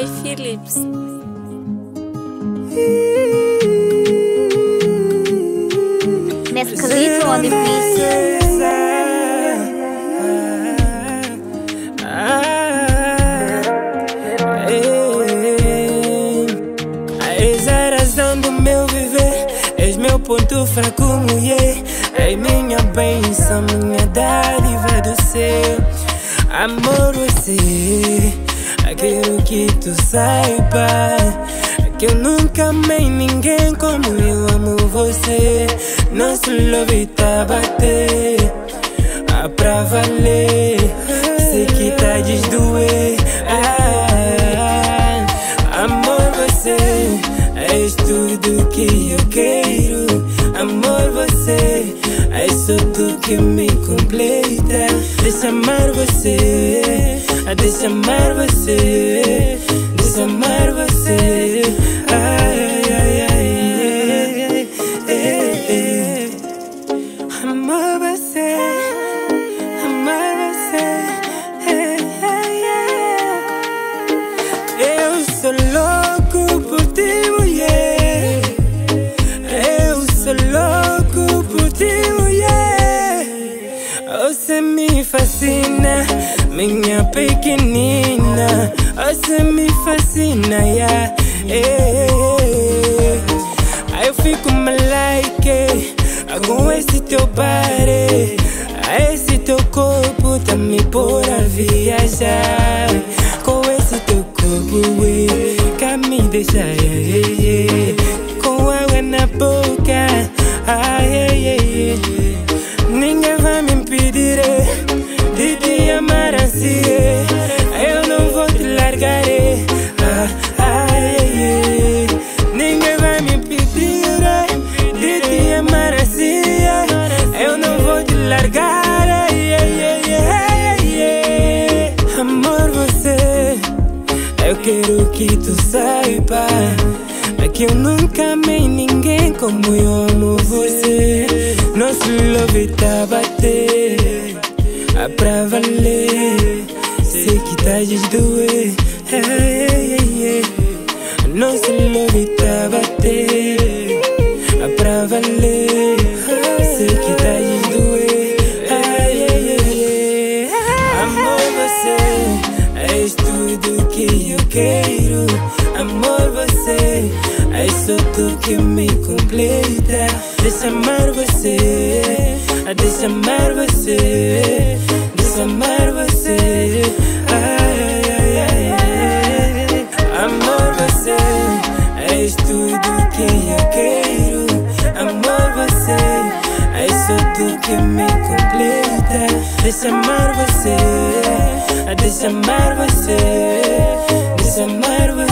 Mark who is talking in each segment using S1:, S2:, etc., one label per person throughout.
S1: by Philips.
S2: Nescalito on the beat.
S3: Meu ponto fraco, mulher. És minha bênção, minha dádiva do céu. Amor, você, quero que tu saiba que eu nunca amei ninguém como eu amo você. Nosso love tá bater, ah, pra valer. Sei que tá desdoer. És só tu que me completa. Deixa amar você, ah, deixa amar você, deixa amar você. Ai, ai, ai, ai, ai, ai. Amar você, amar você. Ai, ai, ai. Eu sou louco por ti, Você me fascina, minha pequenina. Você me fascina, yeah. Eh, Aí eu fico malike com esse teu body. Esse teu corpo tá me por a viajar. Com esse teu corpo, cá me deixa, yeah, yeah, yeah. com água na boca. Ai, ai, ai, ai. Largar. ai, ai, ai, ai, ai, ai. Amor, você. Eu quero que tu saiba é que eu nunca amei ninguém como eu amo você. Nosso love tá bater, é pra valer. Sei que tá hey, hey. Nosso que me completa. Deixa amar você, ah, deixa amar você, deixa amar você. Ai, ai, ai, ai, ai. Amor, você és tudo que eu quero. Amor, você és só tu que me completa. Deixa amar você, ah, deixa amar você, deixa amar você.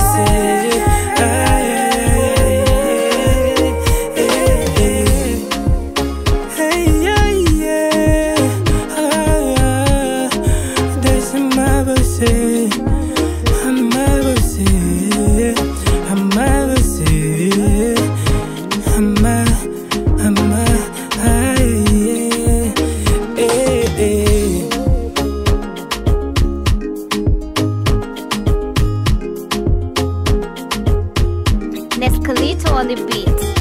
S2: Nescalito on the beat.